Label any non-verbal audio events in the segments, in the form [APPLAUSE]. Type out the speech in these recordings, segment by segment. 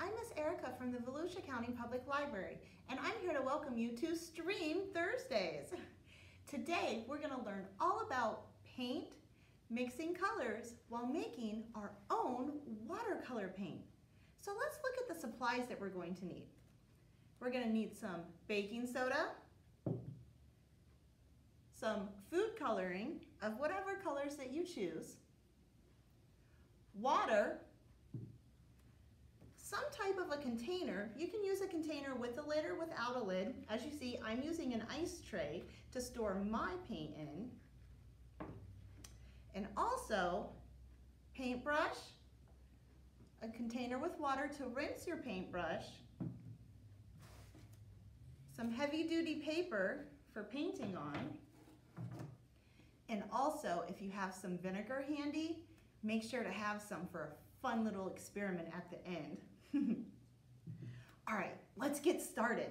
I'm Miss Erica from the Volusia County Public Library, and I'm here to welcome you to Stream Thursdays. Today, we're gonna learn all about paint, mixing colors, while making our own watercolor paint. So let's look at the supplies that we're going to need. We're gonna need some baking soda, some food coloring of whatever colors that you choose, water, some type of a container. You can use a container with a lid or without a lid. As you see, I'm using an ice tray to store my paint in. And also, paintbrush, a container with water to rinse your paintbrush, some heavy duty paper for painting on, and also if you have some vinegar handy, make sure to have some for a fun little experiment at the end. All right, let's get started.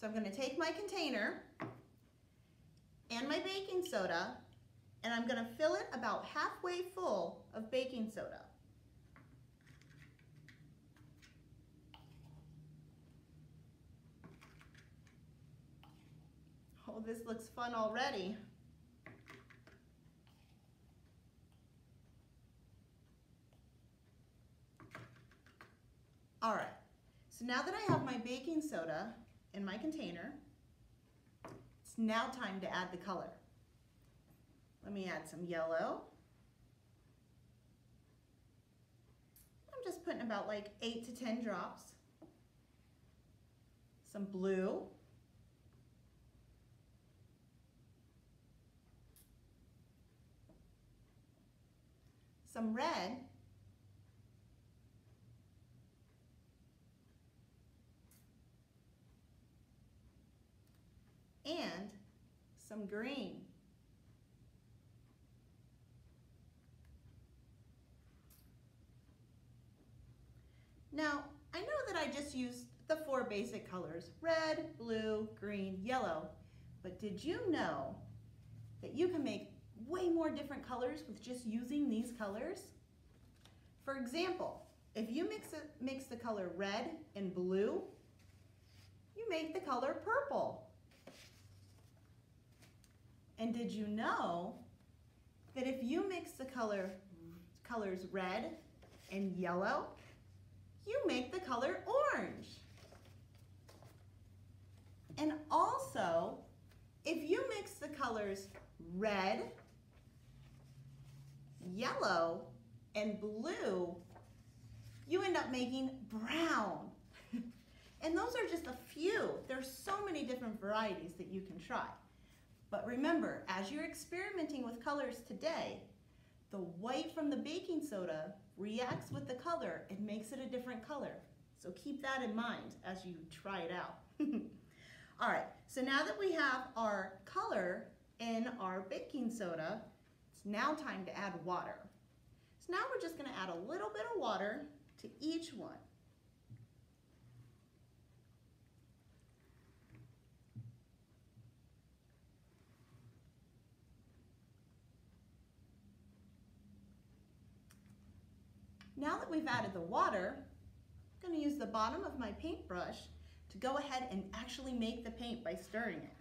So I'm gonna take my container and my baking soda and I'm gonna fill it about halfway full of baking soda. Oh, this looks fun already. All right, so now that I have my baking soda in my container, it's now time to add the color. Let me add some yellow. I'm just putting about like eight to 10 drops. Some blue. Some red. And some green. Now, I know that I just used the four basic colors, red, blue, green, yellow, but did you know that you can make way more different colors with just using these colors? For example, if you mix, it, mix the color red and blue, you make the color purple. And did you know that if you mix the color colors red and yellow, you make the color orange. And also, if you mix the colors red, yellow, and blue, you end up making brown. [LAUGHS] and those are just a few. There's so many different varieties that you can try. But remember, as you're experimenting with colors today, the white from the baking soda reacts with the color and makes it a different color. So keep that in mind as you try it out. [LAUGHS] All right, so now that we have our color in our baking soda, it's now time to add water. So now we're just gonna add a little bit of water to each one. Now that we've added the water, I'm going to use the bottom of my paintbrush to go ahead and actually make the paint by stirring it.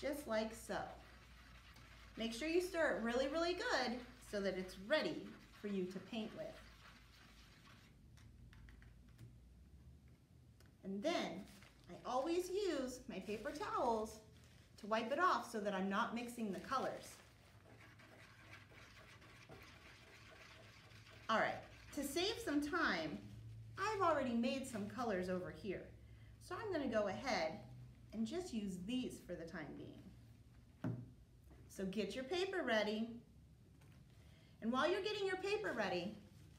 Just like so. Make sure you stir it really, really good so that it's ready for you to paint with. And then I always use my paper towels to wipe it off so that I'm not mixing the colors. All right, to save some time, I've already made some colors over here. So I'm gonna go ahead and just use these for the time being. So get your paper ready. And while you're getting your paper ready,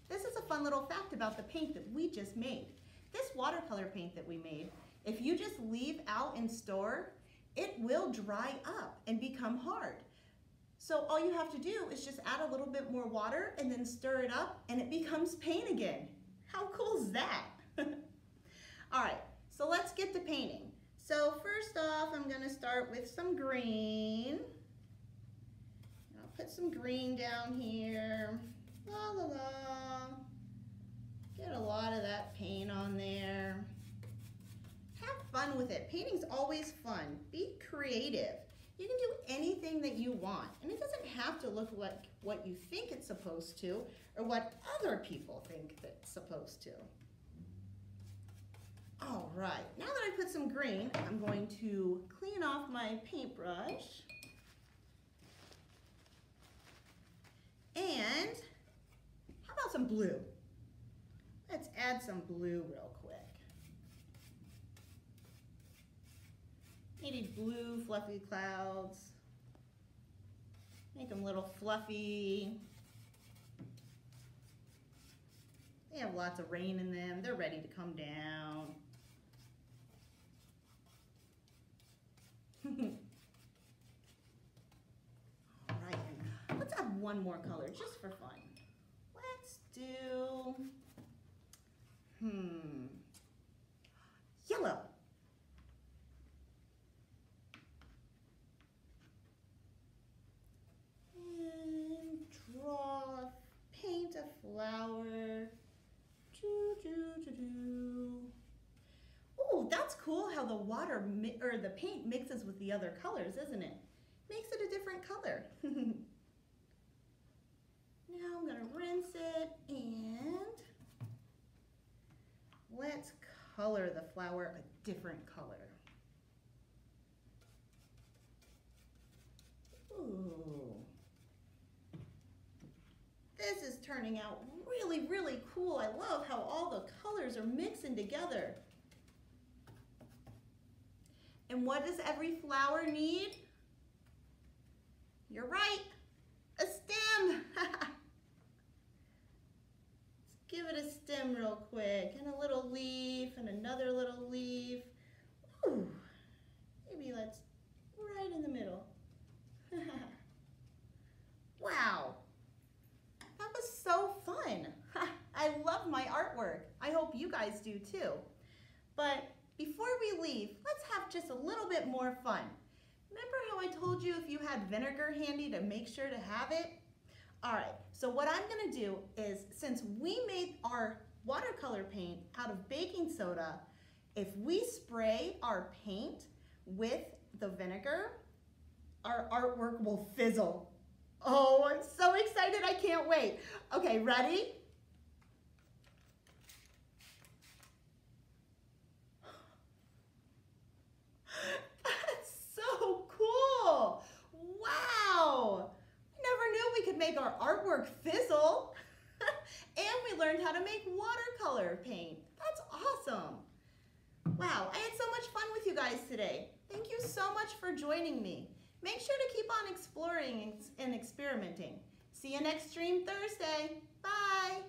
this is a fun little fact about the paint that we just made. This watercolor paint that we made, if you just leave out in store, it will dry up and become hard. So all you have to do is just add a little bit more water and then stir it up and it becomes paint again. How cool is that? [LAUGHS] all right, so let's get to painting. So first off, I'm gonna start with some green. I'll put some green down here. La la la. Get a lot of that paint on there. Have fun with it. Painting's always fun. Be creative. You can do anything that you want. And it doesn't have to look like what you think it's supposed to or what other people think it's supposed to. All right, now that I put some green, I'm going to clean off my paintbrush. And how about some blue? Let's add some blue real quick. Maybe blue fluffy clouds. Make them a little fluffy. They have lots of rain in them. They're ready to come down. [LAUGHS] All right, let's add one more color just for fun. Let's do, hmm, yellow. Draw, paint a flower. Doo, doo, doo, doo. Oh, that's cool how the water or the paint mixes with the other colors, isn't it? Makes it a different color. [LAUGHS] now I'm gonna rinse it and let's color the flower a different color. Ooh. This is turning out really, really cool. I love how all the colors are mixing together. And what does every flower need? You're right, a stem. [LAUGHS] Let's give it a stem real quick and a little leaf and another little leaf. Ooh, maybe let's right in the middle. wow, that was so fun. I love my artwork. I hope you guys do too. But before we leave, let's have just a little bit more fun. Remember how I told you if you had vinegar handy to make sure to have it? All right, so what I'm gonna do is, since we made our watercolor paint out of baking soda, if we spray our paint with the vinegar, our artwork will fizzle. Oh, I'm so excited, I can't wait. Okay, ready? make our artwork fizzle. [LAUGHS] and we learned how to make watercolor paint. That's awesome. Wow, I had so much fun with you guys today. Thank you so much for joining me. Make sure to keep on exploring and experimenting. See you next stream Thursday. Bye.